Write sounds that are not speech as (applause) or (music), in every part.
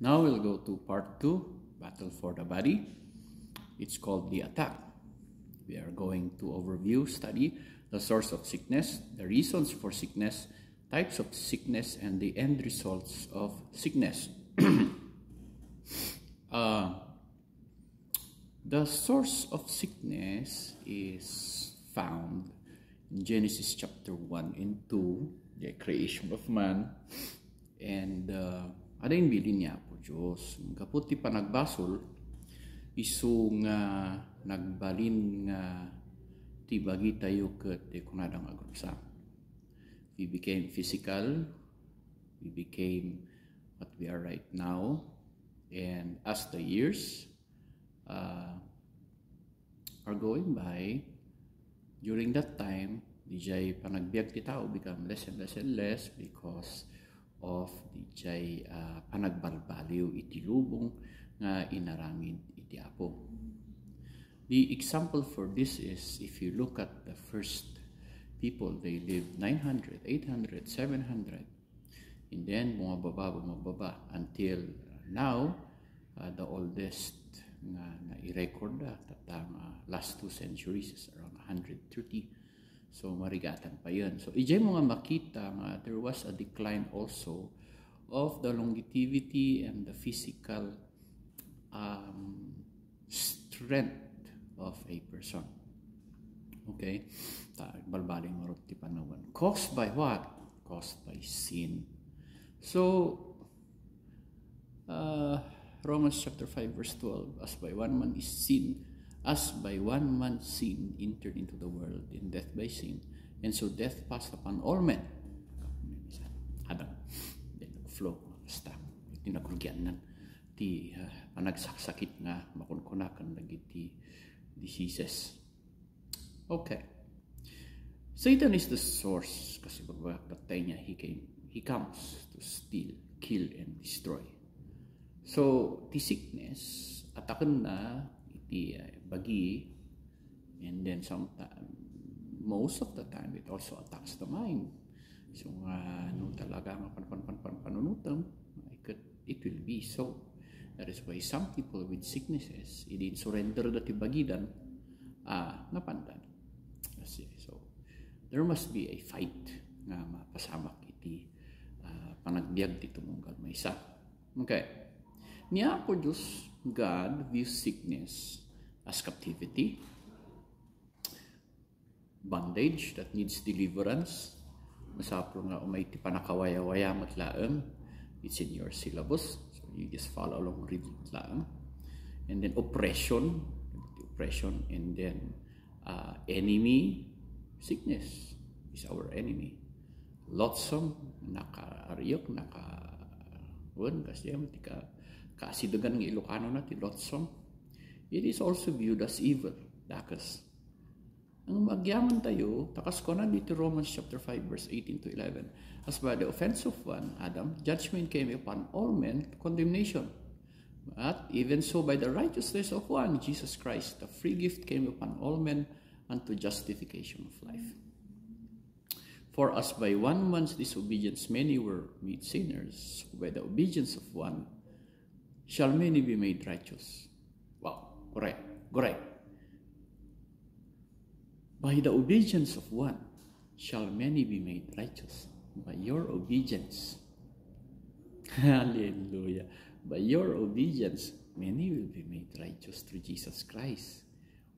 Now we'll go to part two, battle for the body. It's called the attack. We are going to overview, study the source of sickness, the reasons for sickness, types of sickness, and the end results of sickness. (clears throat) uh, the source of sickness is found in Genesis chapter 1 and 2, the creation of man, and uh, ada yung bilin niya po Diyos. Kaputi pa nagbasol, iso nga nagbalin nga tibagi tayo ket de kunadang agrupsa. We became physical, we became what we are right now, and as the years uh, are going by, during that time, DJ panagbiag ti tao become less and less and less because of DJ uh, panagbalbaliw iti lubong nga inarangin iti apo. The example for this is if you look at the first people, they lived 900, 800, 700. And then bumababa, bumababa until now, uh, the oldest nga uh, tatang uh, last two centuries is around 130 So, marigatan pa yun. So, ijay mo nga makita nga there was a decline also of the longevity and the physical um, strength of a person. Okay? Balbaling marot ti panawan. Caused by what? Caused by sin. So, uh, Romans chapter 5 verse 12, as by one man is sin, As by one man sin entered into the world, and death by sin, and so death passed upon all men. Adam, then flow basta tinagrugyanan ti uh, panagsakit nga makunkunakan lagi ti diseases. Okay. Satan is the source kasi pagpatay niya, he, came, he comes to steal, kill, and destroy. So, ti sickness, atakan na iti uh, bagi and then sometimes most of the time it also attacks the mind. So uh, no talaga nga pan pan pan pan panunutam it, could, it will be so. That is why some people with sicknesses idin surrender dati bagidan ah napandan kasi so there must be a fight nga mapasamak iti uh, panagbiag ti tumunggal may isa okay. Niya po Diyos God views sickness as captivity, bondage that needs deliverance. Masapro nga umay ti panakawaya-waya matlaang. It's in your syllabus. So you just follow along read lang. And then oppression, oppression, and then uh, enemy, sickness is our enemy. Lotsome, naka-aryok, naka wan kasi yung tika kasidagan ng Ilocano natin, lotsome it is also viewed as evil. Dakas. Ang magyaman tayo, takas ko na dito Romans chapter 5 verse 18 to 11. As by the offense of one, Adam, judgment came upon all men to condemnation. But even so by the righteousness of one, Jesus Christ, the free gift came upon all men unto justification of life. For as by one man's disobedience many were made sinners, so by the obedience of one shall many be made righteous. Correct. Correct. By the obedience of one shall many be made righteous. By your obedience. (laughs) Hallelujah. By your obedience, many will be made righteous through Jesus Christ.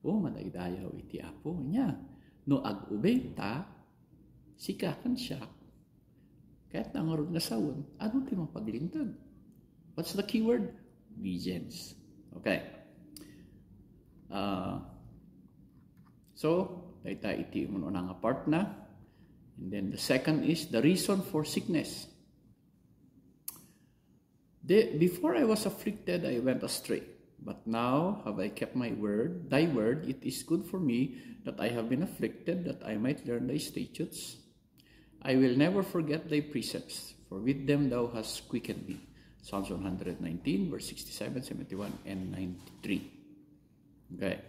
O madagdayaw iti apo niya. No ag-obey ta, sikakan siya. Kahit nangarod na sawon, ano ti mapaglintag? What's the keyword? Obedience. Okay. Uh, so, dayta iti mo nga part na. And then the second is the reason for sickness. The, before I was afflicted, I went astray. But now have I kept my word, thy word, it is good for me that I have been afflicted, that I might learn thy statutes. I will never forget thy precepts, for with them thou hast quickened me. Psalms 119, verse 67, 71, and 93. Okay.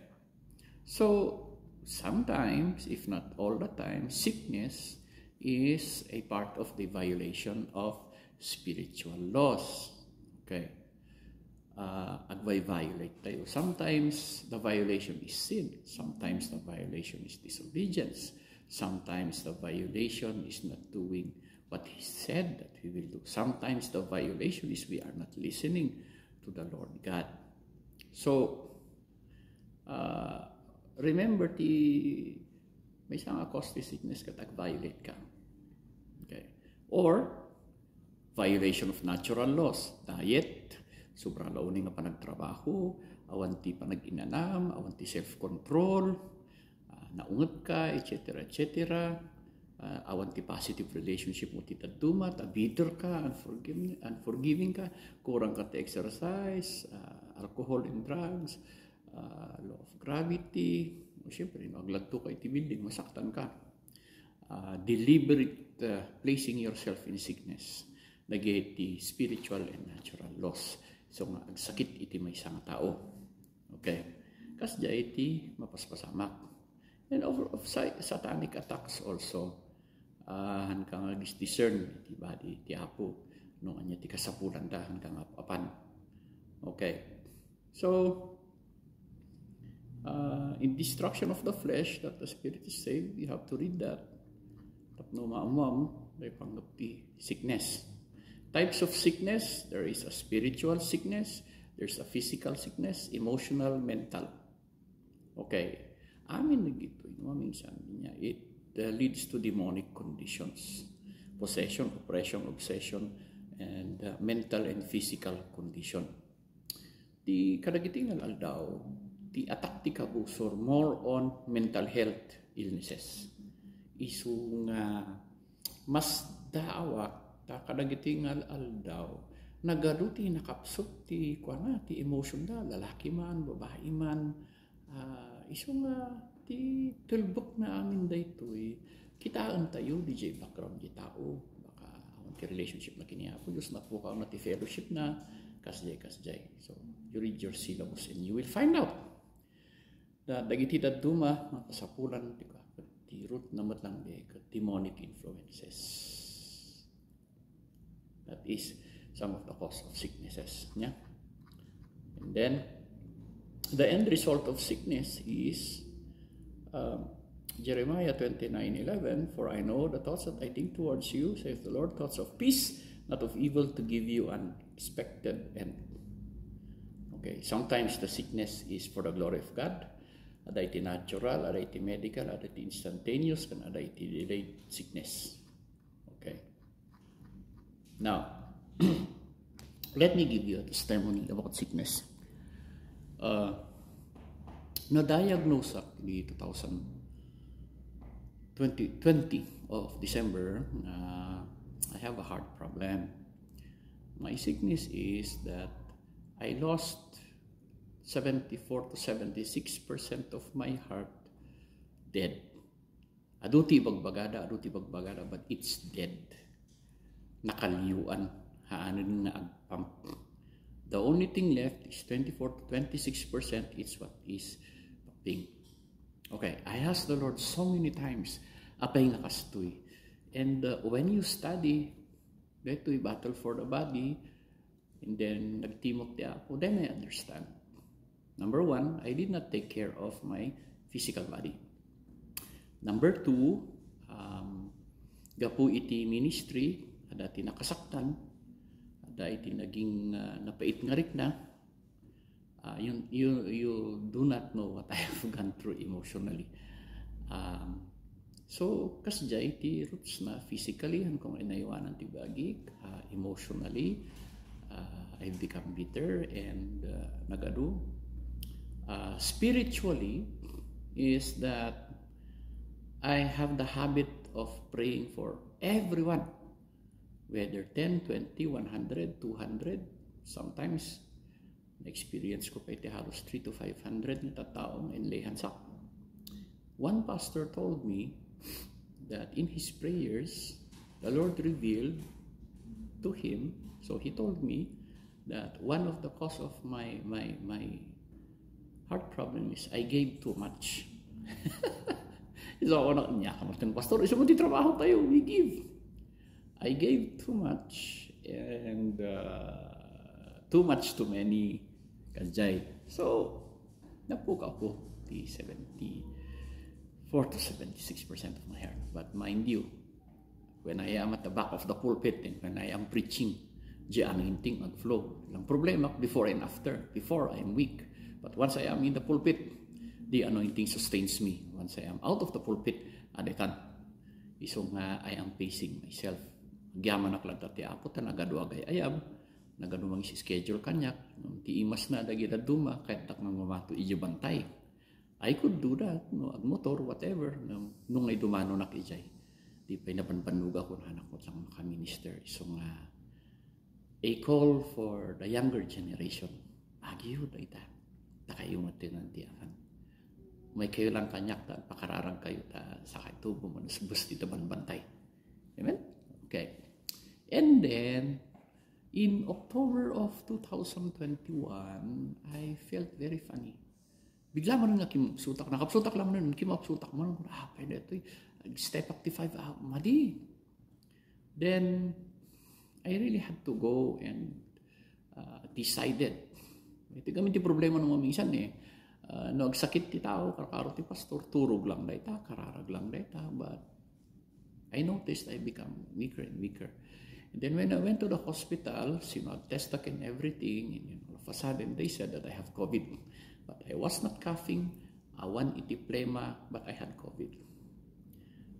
So, sometimes, if not all the time, sickness is a part of the violation of spiritual laws. Okay. uh, ag-violate tayo. Sometimes the violation is sin. Sometimes the violation is disobedience. Sometimes the violation is not doing what He said that we will do. Sometimes the violation is we are not listening to the Lord God. So, uh, remember the may isang acoustic sickness ka violate ka. Okay. Or, violation of natural laws, diet, sobrang launing nga pa nagtrabaho, awanti pa nag-inanam, awanti self-control, uh, naungat ka, etc. etc. Uh, awanti positive relationship mo tita dumat, bitter ka, unforgiving, unforgiving ka, kurang ka to exercise, uh, alcohol and drugs, uh, law of gravity, o syempre, maglagto ka iti building, masaktan ka. Uh, deliberate uh, placing yourself in sickness. Nagiti spiritual and natural loss. So nga, sakit iti may isang tao. Okay? Kasya iti mapaspasamak. And over of satanic attacks also, uh, han ka nga discern iti body, iti apo, no anya ti kasapulan da, han ka nga apan. Okay. So, uh, in destruction of the flesh that the spirit is saved, you have to read that. Tapno maamam, may pangapti sickness. Types of sickness, there is a spiritual sickness, there's a physical sickness, emotional, mental. Okay. Amin na gito, minsan niya, it uh, leads to demonic conditions. Possession, oppression, obsession, and uh, mental and physical condition. Di kadagitingal aldaw, the attack ti kabusor more on mental health illnesses. Isu nga mas daawa ta kadagiti nga aldaw nagaduti nakapsot ti kuana ti emotion da lalaki man babae man uh, isu nga ti tulbok na amin daytoy kitaan tayo DJ background di tao baka ti relationship na kiniapo Diyos na po ka na ti fellowship na. Kasjay kasjay. So you read your syllabus and you will find out da dagiti daduma makasapulan ti ka ti root namat lang di demonic influences. That is some of the cause of sicknesses yeah and then the end result of sickness is um, Jeremiah 29:11 For I know the thoughts that I think towards you says the Lord thoughts of peace not of evil to give you an expected end okay sometimes the sickness is for the glory of God ada iti natural, ada iti medical, ada iti instantaneous, kan ada iti delayed sickness. Okay. Now, (clears throat) let me give you a testimony about sickness. Uh, na-diagnose actually 2020 20 of December uh, I have a heart problem. My sickness is that I lost 74 to 76% of my heart dead. Aduti bagbagada, aduti bagbagada, but it's dead. Nakaliyuan, haanin na agpump. The only thing left is 24 to 26%. It's what is pumping. Okay, I asked the Lord so many times, apay nga kastoy. And uh, when you study, deto'y battle for the body, and then nagtimok di ako, then I understand. Number one, I did not take care of my physical body. Number two, um, gapu iti ministry, ada iti nakasaktan, ada iti naging uh, napait nga rik na, uh, you, you, you do not know what I have (laughs) gone through emotionally. Um, so, kasja iti roots na physically, kong inaiwanan ti bagik, uh, emotionally, uh, I've become bitter and uh, nagado uh, spiritually is that I have the habit of praying for everyone, whether 10, 20, 100, 200, sometimes experience ko pa iti halos 3 to 500 na tataong inlayhan sa One pastor told me that in his prayers, the Lord revealed to him, so he told me that one of the cause of my, my, my Heart problem is I gave too much. (laughs) so ako na niya kamartin pastor, isa mo trabaho tayo, we give. I gave too much and uh, too much to many Kajay. So, napuka ko the 74 to 76% of my hair. But mind you, when I am at the back of the pulpit and when I am preaching, the anointing and flow. Ang problema, before and after. Before, I am weak. But once I am in the pulpit, the anointing sustains me. Once I am out of the pulpit, adekan. Iso nga, I am pacing myself. Gyaman ak lang tati apo ta nagaduagay ayam. Nagadumang si schedule kanyak. Ti imas na dagi duma kahit tak nga mamato ijibantay. I could do that. No, ag motor, whatever. No, nung ay dumano na kijay. Di pa inabanbanuga ko na anak ko lang maka-minister. So nga, a call for the younger generation. Agyo da ita. Takayo matinantiyakan. May kayo lang kanyak ta, pakararang kayo ta sa kayo tubo mo nasubos dito banbantay. Amen? Okay. And then, in October of 2021, I felt very funny. Bigla mo nang nakimsutak. Nakapsutak lang mo nun. Kimapsutak mo nung, ah, pwede ito. Step up to. Ah, madi. Then, I really had to go and uh, decided. Ito gamit yung problema ng minsan eh. Uh, nagsakit ti tao, karkaro ti pastor, turog lang dayta, kararag lang dayta. But I noticed I become weaker and weaker. And then when I went to the hospital, you know, test and everything, and you know, all of a sudden they said that I have COVID. But I was not coughing, awan iti plema, but I had COVID.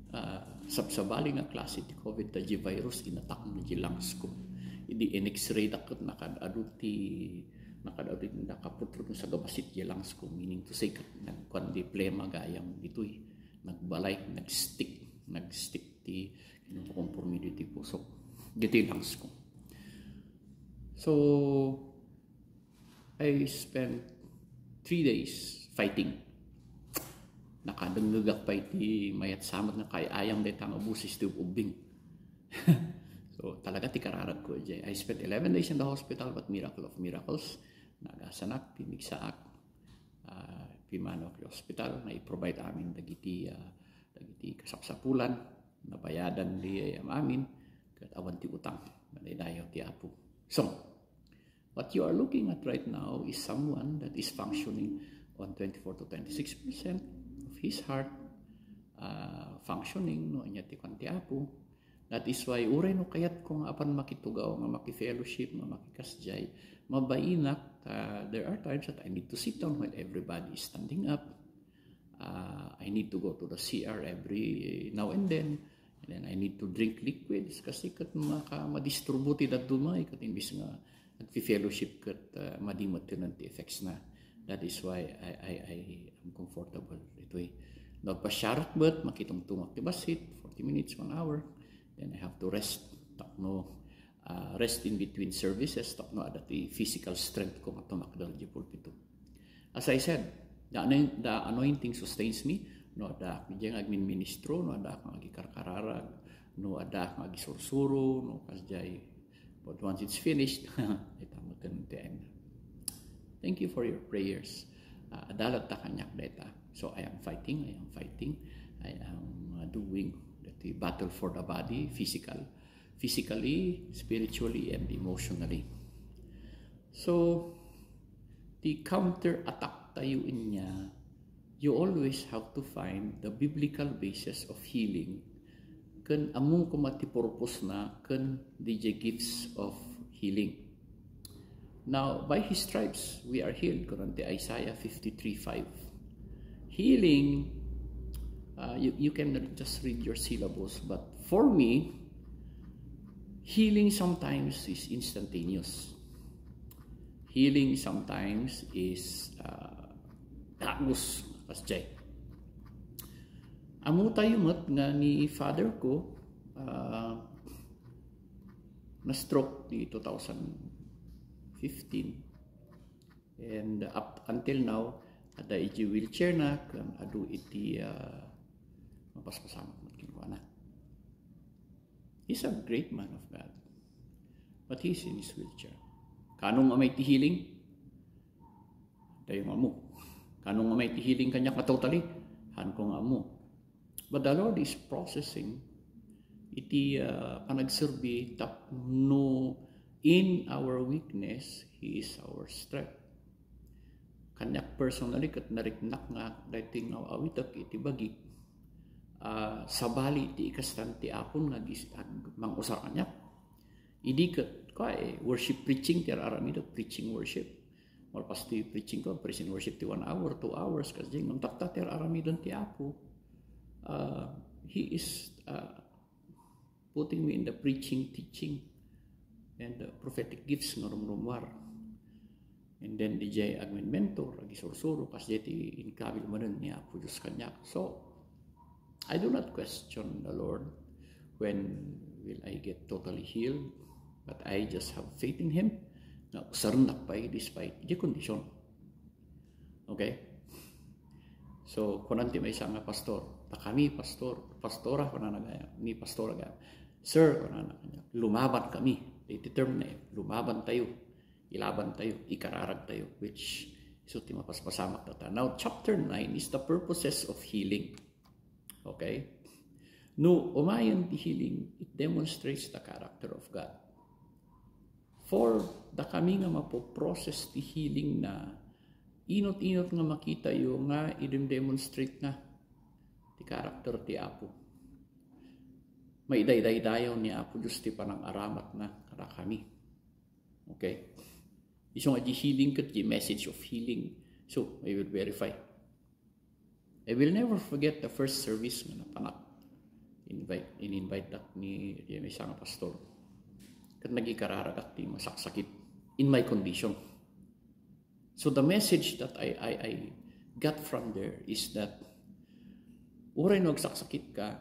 Uh, sabsabali nga klase ti COVID ta virus inatak na di lungs ko. Idi in-x-ray dakot nakadado ti nakadado ti nakaputro sa gabasit di lungs ko meaning to say nagkuan di plema gayam ditoy nagbalay nagstick nagstick ti kinukompormity ti pusok lungs ko. So I spent three days fighting. Nakadangagak pa iti mayat samat na kay ayang day tang abusis ti ubing. (laughs) so talaga ti kararag ko. I spent 11 days in the hospital but miracle of miracles. Nagasanak, pimigsaak, uh, pimano ki hospital na i-provide amin dagiti uh, dagiti kasapsapulan nabayadan di am amin kat awan ti utang. Manaydayo ti apo. So, What you are looking at right now is someone that is functioning on 24 to 26 percent of his heart uh, functioning no anya ti kantiapo that is why uray no kayat kung apan makitugaw nga makifellowship nga makikasjay mabainak uh, there are times that I need to sit down when everybody is standing up. Uh, I need to go to the CR every now and then then I need to drink liquids kasi kat maka madistribute dat dumay kat imbis nga nagfi-fellowship kat uh, madimot yun ang effects na. That is why I, I, I am comfortable ito eh. Nagpa-sharat bat, makitungtungak di basit, 40 minutes, 1 hour. Then I have to rest. Takno, uh, rest in between services. Takno, adat physical strength ko matumakdal di pulpito. As I said, the, the anointing sustains me. No, ada kang agmin ministro, no, ada kang agikarkararag, no, ada kang agisursuro, no, kasjay But once it's finished, (laughs) Thank you for your prayers. Uh, adalat ta kanyak data. So I am fighting, I am fighting. I am uh, doing the battle for the body, physical, physically, spiritually, and emotionally. So, the counter attack tayo niya, you always have to find the biblical basis of healing kan among kumati purpose na kan DJ gifts of healing. Now, by His stripes, we are healed. Kurante Isaiah 53.5. Healing, uh, you, you can just read your syllables. But for me, healing sometimes is instantaneous. Healing sometimes is uh, tagus, kasjay. Amo tayo mat nga ni father ko uh, na stroke di 2015 and up until now ada iti wheelchair na kan adu iti uh, mapaspasama mat kinuha na. He's a great man of God but he's in his wheelchair. Kanong amay ti healing? Tayo amo kanong amay ti healing kanya ka totally? Han kong amo But the Lord is processing. Iti uh, tapno in our weakness, He is our strength. kanyak personally kat nariknak nga dating nga awitak iti bagi. Uh, sabali ti ikastan ti apon nga gis ag mangusar kanyak idi kat ko eh, worship preaching ti aramid preaching worship or pasti preaching ko preaching worship ti one hour two hours kasi ngam takta ti aramidon ti apo. Uh, he is uh, putting me in the preaching teaching and the prophetic gifts nga rumrumwar. And then DJ agmin mentor agi sursuro kas jeti in kabil manen niya po Diyos kanya. So I do not question the Lord when will I get totally healed but I just have faith in Him na usarnak pa despite the condition okay? So kunanti may isang pastor. Ta kami pastor pastora kuna nagaya ni pastora ga sir kuna nagaya. Lumaban kami. I-determine na lumaban tayo, ilaban tayo, ikararag tayo, which so ti mapaspasamak tata. Now, chapter 9 is the purposes of healing. Okay? No, umayon the healing, it demonstrates the character of God. For the kami nga mapoprocess the healing na inot-inot nga makita yung nga i-demonstrate nga ti character ti Apo may dayo ni Apo Diyos ti panang aramat na kara kami. Okay? Iso nga di healing kat di message of healing. So, I will verify. I will never forget the first service nga napanak. Invite, in-invite ni yung isang pastor. Kat nagikararagat ti masaksakit in my condition. So the message that I, I, I got from there is that uray nagsaksakit ka,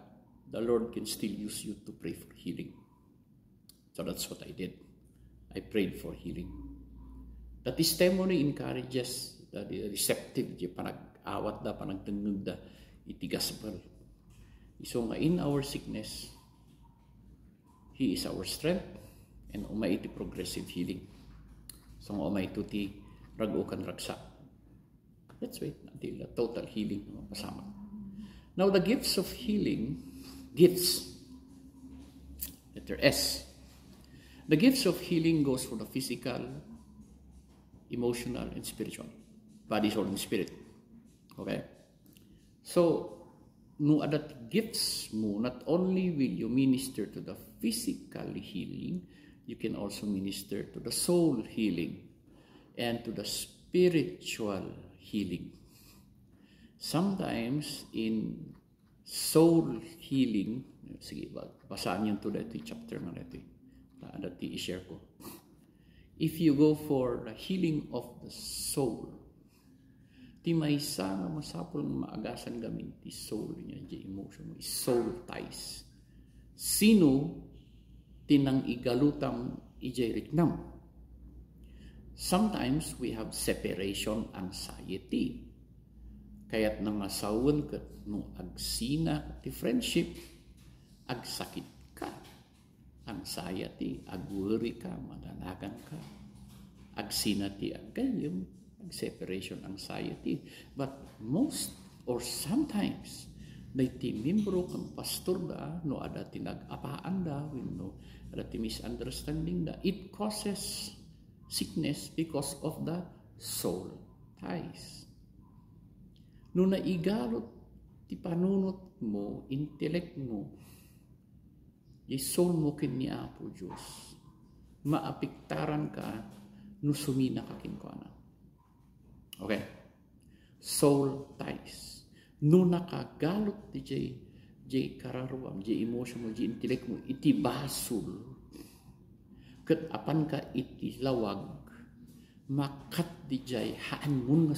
the Lord can still use you to pray for healing. So that's what I did. I prayed for healing. The testimony encourages the, the receptive, di panag-awat da, panagtungod da, itigasbal. So nga in our sickness, He is our strength and umay iti progressive healing. So umay ito ti ragukan ragsa. Let's wait until the total healing masama. Now the gifts of healing gifts. Letter S. The gifts of healing goes for the physical, emotional, and spiritual. Body, soul, and spirit. Okay? So, no adat gifts mo, not only will you minister to the physical healing, you can also minister to the soul healing and to the spiritual healing. Sometimes in soul healing, sige, basahan niyo to dito chapter na dito. Dati i-share ko. If you go for the healing of the soul, ti may isa nga masapol nga maagasan gamin ti soul niya, di emotion mo, soul ties. Sino tinang igalutam ijay riknam? Sometimes we have separation anxiety Kaya't nang asawon kat no agsina ti friendship, agsakit ka. Anxiety, agworry ka, madanagan ka. Agsina ti agayom, separation anxiety. But most or sometimes, may ti membro kang pastor da, no ada tinag-apaan da, no, ada ti misunderstanding da, it causes sickness because of the soul ties no naigalot ti panunot mo, intellect mo, yung soul mo kin ni Apo Diyos, maapiktaran ka no sumina ka kin ko. Okay? Soul ties. No nakagalot ti jay, jay kararuam, jay emotion mo, jay intellect mo, iti basol. Kat apan ka iti lawag, makat di jay haan mo nga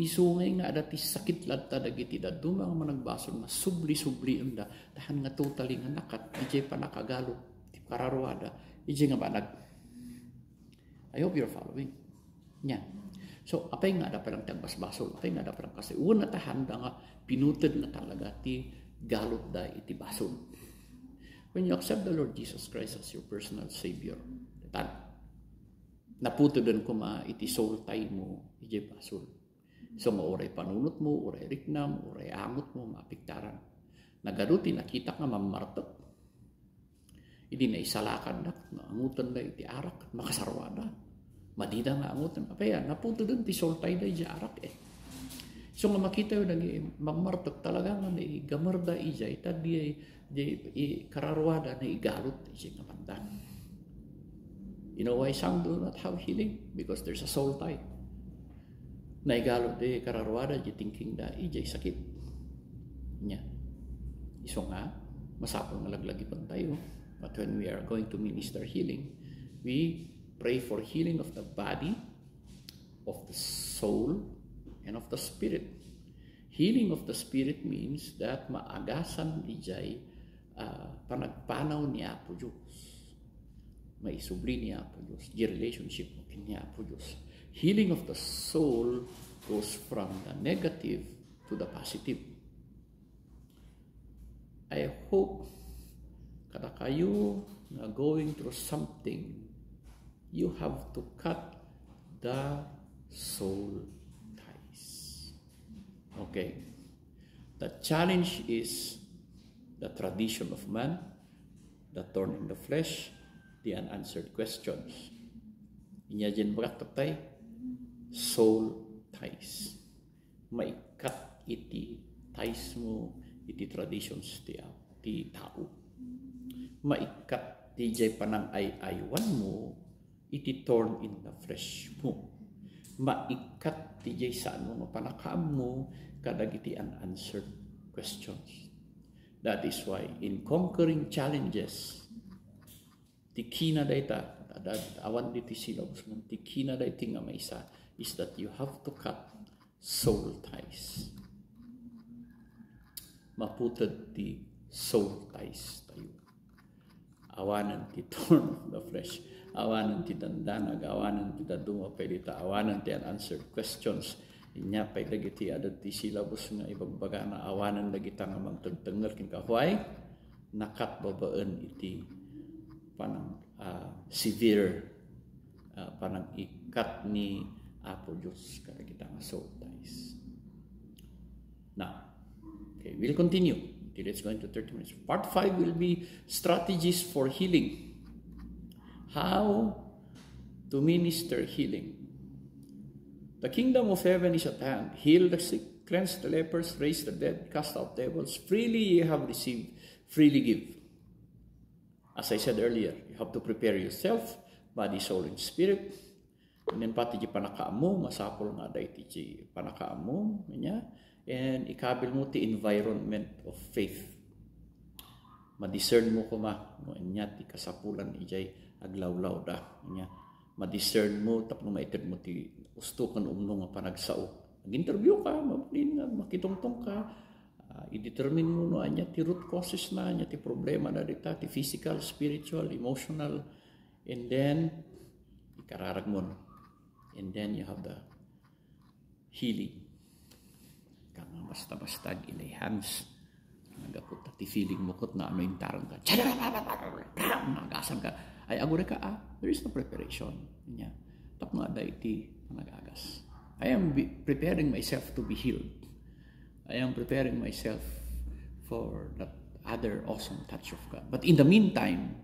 isungay nga dati sakit ladta dagiti dadto mga managbasol nga subli-subli anda tahan nga totally nga nakat ije pa nakagalo ti kararuada ije nga banag. I hope you're following. Yan so apay nga da parang tagbasbasol apay nga da parang kasi una tahan da nga pinuted na talaga ti galot da iti basol when you accept the Lord Jesus Christ as your personal Savior tan naputo din ko ma iti soul tie mo ije basol So mauray panunot mo, uray riknam, uray angot mo, mapiktaran. Nagaruti, nakita nga mamartot. Hindi na isalakan na, naangutan na iti arak, makasarwada. Madida nga angutan. Apaya, napunto dun, ti soltay da ija arak eh. So nga makita yun, nag magmartok talaga nga na gamarda ija, ita di, di kararwada na igalot ija nga pandan. You know why some do not have healing? Because there's a soul tie. Naigalot di kararwada, di thinking da ija sakit. Nya. Iso nga, masapol nga laglagi tayo. But when we are going to minister healing, we pray for healing of the body, of the soul, and of the spirit. Healing of the spirit means that maagasan ijay uh, panagpanaw ni Apo Diyos. Maisubli ni Apo Diyos. Di relationship mo ni Apo Diyos. Healing of the soul goes from the negative to the positive. I hope kada kayo na going through something, you have to cut the soul ties. Okay. The challenge is the tradition of man, the thorn in the flesh, the unanswered questions. Inya dyan tay soul ties. Maikat iti ties mo, iti traditions ti, ti tao maikat DJ panang ay aywan mo, iti torn in the flesh mo. Maikat DJ saan mo panakam mo, kadagiti unanswered questions. That is why in conquering challenges, tikina dayta, awan diti syllabus mo, tikina dayti nga may isa, is that you have to cut soul ties. Maputad ti soul ties tayo awanan ti (laughs) torn of the flesh, awanan ti dandanag, awanan ti daduma pelita, awanan ti unanswered questions. Inya pay lagi ti adat ti silabus nga ibagbaga na awanan lagi ta nga magtagtangal kin kahuay, nakat babaan iti panang uh, severe uh, panang ikat ni Apo Diyos kada kita nga soul ties. Now, okay, we'll continue. Okay, let's go into 30 minutes. Part 5 will be strategies for healing. How to minister healing. The kingdom of heaven is at hand. Heal the sick, cleanse the lepers, raise the dead, cast out devils. Freely ye have received, freely give. As I said earlier, you have to prepare yourself, body, soul, and spirit. And then pati di panakaam mo, masapol nga day ti panakaam mo, and ikabil mo ti environment of faith. Madiscern mo kuma no inya ti kasapulan ijay aglawlaw da inya. Madiscern mo tapno maited mo ti usto kan umno nga panagsao. Nag-interview ka, mabalin nga, makitungtong ka, uh, i-determine mo no anya ti root causes na anya ti problema na dita ti physical, spiritual, emotional. And then ikararag mo and then you have the healing. Kang basta-basta hands. Nagapot ti feeling mo kot na ano yung tarong ka? Nagasan ka ay agure ka ah there is no preparation. Niya. Tap nga da iti nagagas I am preparing myself to be healed. I am preparing myself for that other awesome touch of God. But in the meantime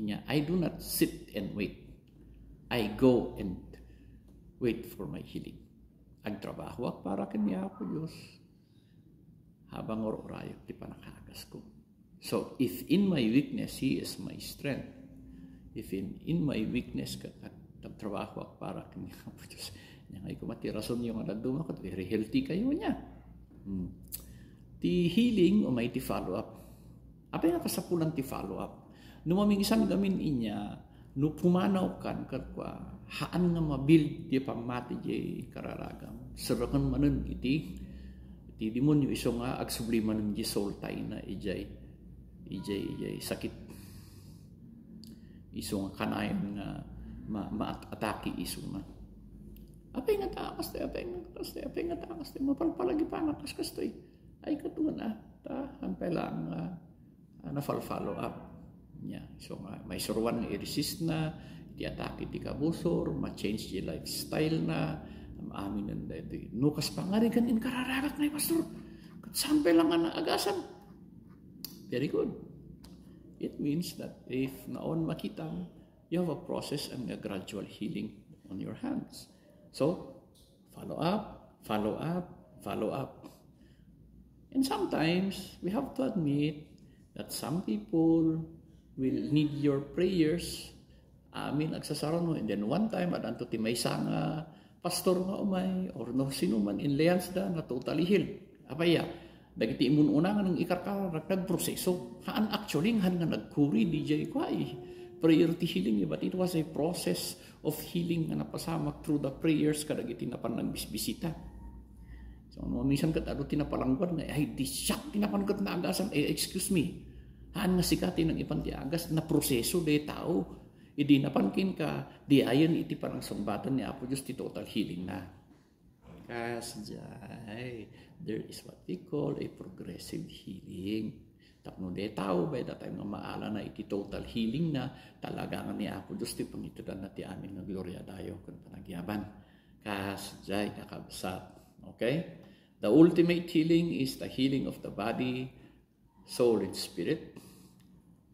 niya I do not sit and wait. I go and wait for my healing. Agtrabaho ak para kanya ako Diyos. Habang orayo di pa nakagas ko. So, if in my weakness, He is my strength. If in, my weakness, trabaho ak para kanya (laughs) ako Diyos. Yang ay kumati rason yung aladuma ko, very healthy kayo niya. Hmm. Ti healing o may ti follow-up. Apa yung kasapulan ti follow-up? Numamingisan gamin inya, no pumanaw kan katwa haan nga mabuild di pamati di kararagam sarakan manen iti iti demonyo iso nga agsubliman ng soul tay na ijay ijay ijay sakit iso nga kanayon nga ma maatake iso na apay nga takas tayo apay nga takas tayo apay nga takas tayo mapalpalagi pa nga kaskas tayo ay katuan ah ta hampay lang uh, na follow up niya. So nga, may surwan nga i-resist na, di-atake di kabusor, ma-change di lifestyle na, amin ang dati. Nukas pa nga rin kanin kararagat na pastor. Sampai lang nga agasan. Very good. It means that if naon makita, you have a process and a gradual healing on your hands. So, follow up, follow up, follow up. And sometimes we have to admit that some people will need your prayers. Amin agsasaro no. And then one time, adanto ti may nga pastor nga umay or no sino man in Leans da na totally healed. Apaya, dagiti imun una nga nang ikarkarak nagproseso. Haan actually han nga nagkuri DJ ko ay prayer ti healing but it was a process of healing nga napasamak through the prayers kadagiti napan nagbisbisita. So, no, minsan kat ado tinapalangguan nga, ay, di siya tinapangkat na agasan, eh, excuse me, haan nga sikati ng ipang ti agas na proseso de tao. Idi napankin ka, di ayan iti parang sumbatan ni Apo Diyos ti total healing na. Kasjay, there is what we call a progressive healing. Tapno de tao, by the time nga maala na iti total healing na, talaga nga ni Apo Diyos ti pangitudan na ti amin nga gloria dayo kung panagyaban. Kasjay, kakabsat. Okay? The ultimate healing is the healing of the body, soul, and spirit.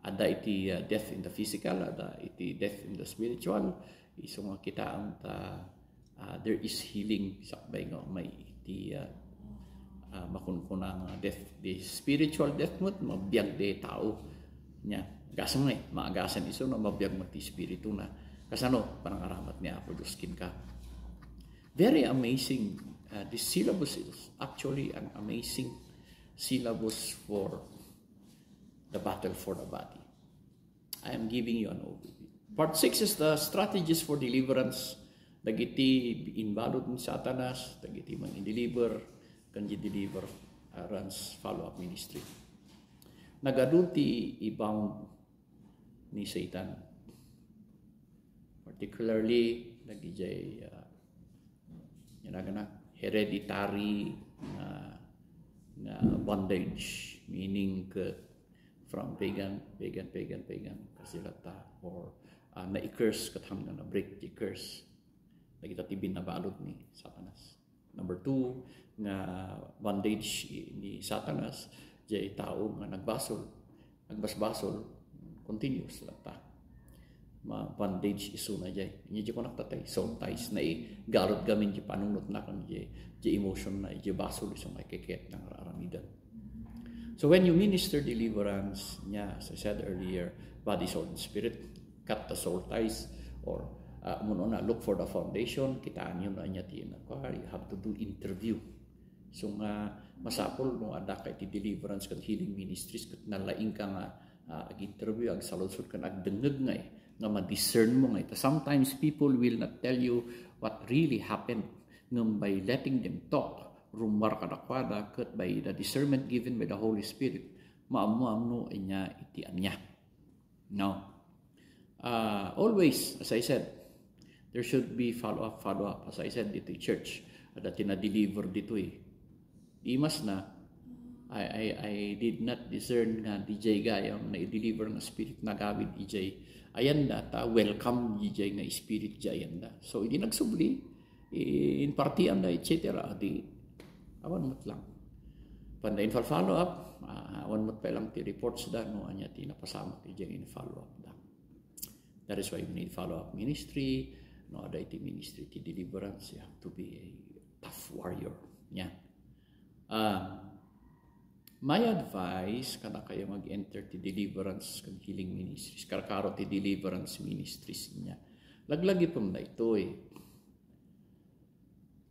Ada iti uh, death in the physical, ada iti death in the spiritual. Iso nga kita ang ta, uh, there is healing sakbay nga may iti uh, uh, makunkunang death. The spiritual death mo, mabiyag de tao niya. Gasang eh, maagasan iso na mabiyag mo ti spiritu na. Kasano, parang aramat ni Apo Diyos ka. Very amazing uh, this syllabus is actually an amazing syllabus for the battle for the body. I am giving you an overview. Part 6 is the strategies for deliverance. Dagiti inbalod ni Satanas, dagiti man in-deliver, kanji deliver uh, runs follow-up ministry. Nagadunti i-bound ni Satan. Particularly, nagijay uh, na hereditary uh, na bondage meaning uh, from pagan pagan pagan pagan kasilata or uh, na-curse katam na na-break the curse nagita ti binabalod ni Satanas number two nga bondage ni Satanas jay tao nga nagbasol nagbasbasol continuous lata ma bandage isu na jay ni ko naktatay so ties na i garot gamin di panunot na kan di di emotion na di basol iso may keket ng raramidan so when you minister deliverance nya as I said earlier body soul and spirit cut the soul ties or uh, muno na look for the foundation kita anyo na nya ti you have to do interview so nga masapol no ada kay ti deliverance kan healing ministries kat nalaing ka nga uh, ag interview ag salusod kan ag dengeg nga eh nga ma-discern mo nga ito. Sometimes people will not tell you what really happened ngam by letting them talk rumar kadakwada kat by the discernment given by the Holy Spirit maamu-amno inya itian niya. Now, uh, always, as I said, there should be follow-up, follow-up. As I said, dito church, ada tina-deliver dito eh. Imas na, I, I, I did not discern nga DJ gayam na i-deliver ng spirit na gawid DJ ayanda ta welcome DJ nga spirit di ayanda so hindi nagsubli. In party anda etc di awan mo lang. Pandain for follow up uh, awan mo pa lang ti reports da no anya ti napasama ti in follow up da. That is why we need follow up ministry no ada iti ministry ti deliverance you have to be a tough warrior yeah. uh, My advice, kada kayo mag-enter ti deliverance kag healing ministries, karkaro ti deliverance ministries niya. Laglagi pa na ito eh.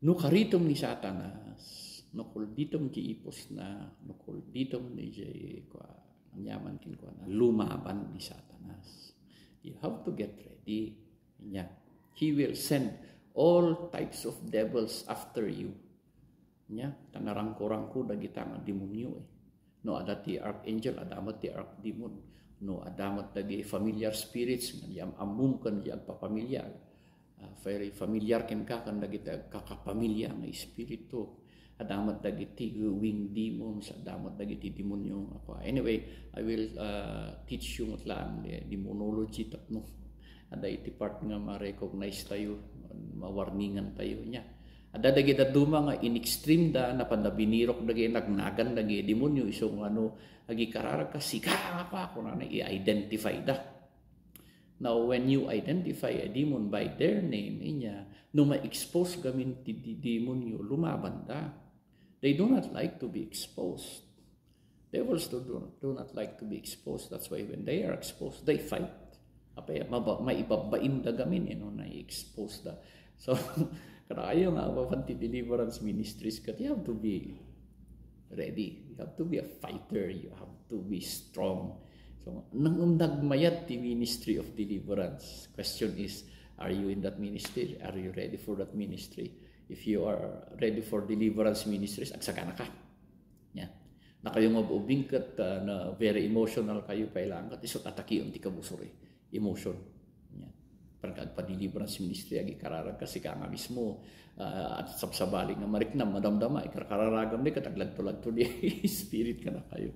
No karitom ni Satanas, no kul ditom ti ipos na, no kul ditom ni jay kwa, ang yaman kin kwa na, lumaban ni Satanas. You have to get ready. Niya. He will send all types of devils after you. Niya, tanarangko-rangko dagita nga demonyo eh. No adati archangel adamat ti archdemon. No adamat dagi familiar spirits nga yam amum kan di agpapamilya. Uh, very familiar ken ka kan dagiti kakapamilya nga espiritu. Adamat dagiti wing demons adamat dagiti demonyo anyway i will uh, teach you mutlaan the demonology tapno ada iti part nga ma-recognize tayo mawarningan tayo niya ada dagi da duma nga in extreme da na panda binirok dagi nagnagan dagi demonyo iso ano agi karara ka sika pa ako na i-identify da. Now, when you identify a demon by their name, inya, no ma-expose gamin ti di demon yo, lumaban da. They do not like to be exposed. Devils do, do, do not like to be exposed. That's why when they are exposed, they fight. Apay, maba, maibabain da gamin, you know, na-expose da. So, (laughs) kaya nga, papanti deliverance ministries, kat you have to be ready. You have to be a fighter. You have to be strong So, nang nagmayat ti Ministry of Deliverance. Question is, are you in that ministry? Are you ready for that ministry? If you are ready for deliverance ministries, agsaka na ka. Yeah. Na kayo nga ubing kat uh, na very emotional kayo kailangan kat isot ataki ti kabusor eh. Emotion. Yeah. Parang pa deliverance ministry agi kararag kasi ka nga mismo uh, at sabsabali nga mariknam madamdama ikarkararagam di kataglag-tulag to (laughs) di spirit ka na kayo.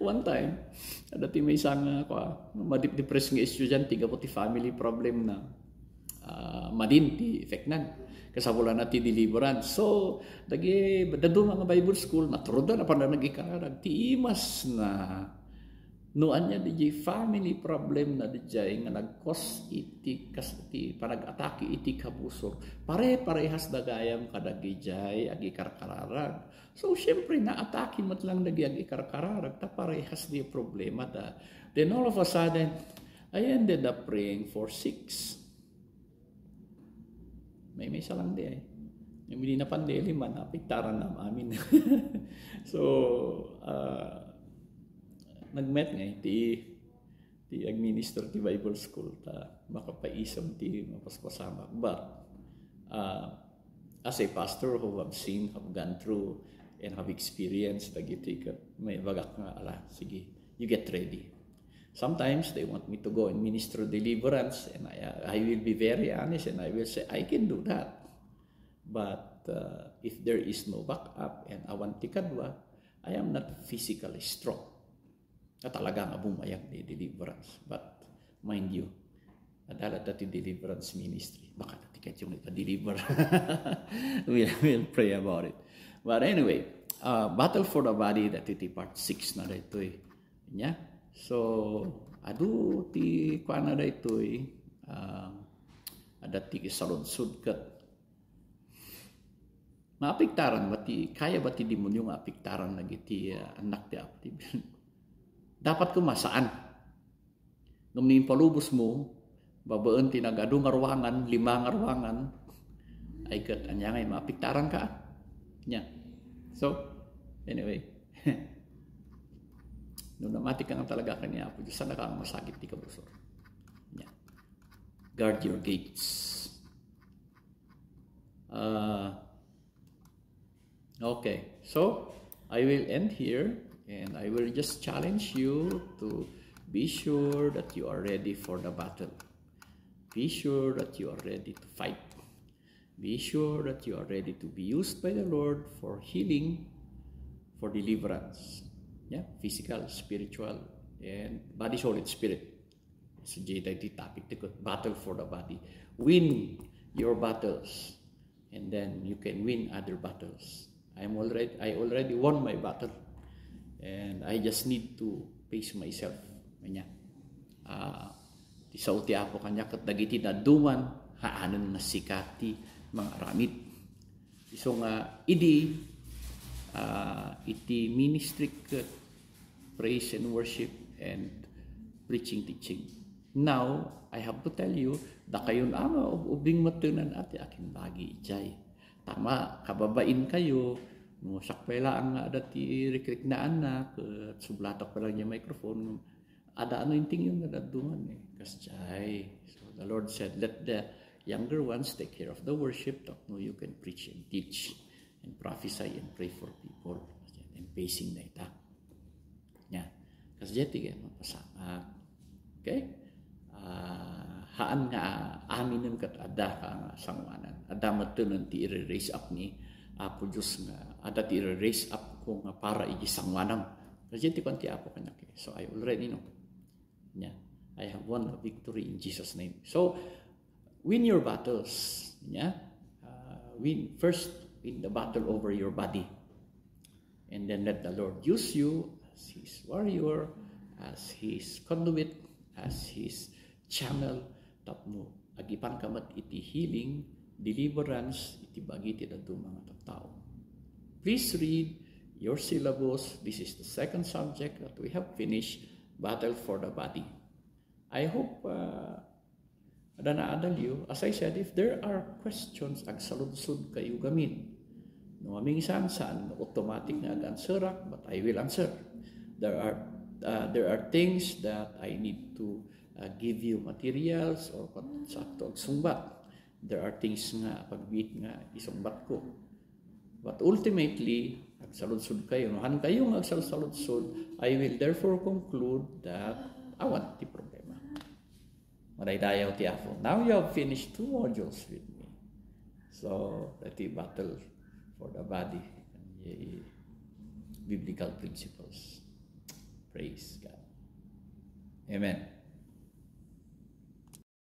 One time, dati may isang uh, kwa, madip-depress nga estudyante, po ti family problem na uh, madin ti effectnan. Kasabula na ti deliverance. So, dagi, dado mga Bible school, naturod na pa na nagikarag, ti imas na Noan niya di family problem na di nga nagkos iti kas iti panag-atake iti kabusor. Pare-parehas dagayam kadagi jay agi karkararag. So syempre na atake mat lang dagi agi karkararag ta parehas di problema da. Then all of a sudden I ended up praying for six. May may lang di eh. Yung hindi na pandeli man, apiktaran na amin. (laughs) so, uh, nagmet nga ti ti administer ti Bible School ta makapaisam ti mapaspasama but uh, as a pastor who have seen have gone through and have experienced dagiti may bagak nga ala sige you get ready. Sometimes they want me to go and minister deliverance and I, I will be very honest and I will say I can do that. But uh, if there is no backup and awan tikadwa I am not physically strong na talaga nga bumayag ni deliverance. But mind you, adalat dati deliverance ministry. Baka natikat yung ipa-deliver. (laughs) we'll, we'll pray about it. But anyway, uh, battle for the body, dati ti part 6 na dito eh. Nya? So, adu ti kwa na dito eh. Uh, adati isalunsud kat maapiktaran ba ti kaya ba ti demonyo nga apiktaran na giti uh, anak ti apti (laughs) dapat kumasaan. Nung palubos mo, babaan tinagado nga ruangan, lima nga ruangan, ay kat anya ngay mapiktaran ka. Nya. So, anyway. (laughs) Nung namati ka nga talaga kanya po, Diyos sana ka masakit di kabusor. Nya. Guard your gates. Uh, okay. So, I will end here. And I will just challenge you to be sure that you are ready for the battle. Be sure that you are ready to fight. Be sure that you are ready to be used by the Lord for healing, for deliverance. Yeah, physical, spiritual, and body, soul, and spirit. So, JIT topic, the battle for the body. Win your battles, and then you can win other battles. I'm already, I already won my battle. And I just need to pace myself. Kanya. Uh, ti sauti ako kanya kat dagiti na duman haanan na sikati mga ramit. So nga idi uh, iti ministry kat praise and worship and preaching teaching. Now, I have to tell you, da kayo na ubing matunan ati akin bagi ijay. Tama, kababain kayo, No, sakpay lang nga dati rikrik na anak, at sublatak pa niya microphone. Ada ano yung ting yung nadadungan eh. Kasjay. So the Lord said, let the younger ones take care of the worship. Talk no, you can preach and teach and prophesy and pray for people. And pacing na ita. Nya. Kasjay tigay mapasama. Okay? Uh, haan nga amin ng kat ada ka sangwanan. Ada matunan ti i-raise up ni apo Diyos nga ada ti raise up ko nga para iji sangwanam. Kasi ti konti apo kanya So I already know. Yeah. I have won a victory in Jesus name. So win your battles. Yeah. Uh, win first win the battle over your body. And then let the Lord use you as his warrior, as his conduit, as his channel tapno agipan kamat iti healing, deliverance, iti bagiti dadto mga tao. Please read your syllabus. This is the second subject that we have finished, Battle for the Body. I hope uh, adana you. As I said, if there are questions, agsaludsud kayo gamin. No, minsan saan automatic na answerak, but I will answer. There are uh, there are things that I need to uh, give you materials or sakto sumbat. There are things nga pagbit nga isumbat ko. But ultimately, agsaludsud kayo. Han kayo nga agsaludsud, I will therefore conclude that awan ti problema. Maraydayaw ti ako. Now you have finished two modules with me. So, that battle for the body and the biblical principles. Praise God. Amen.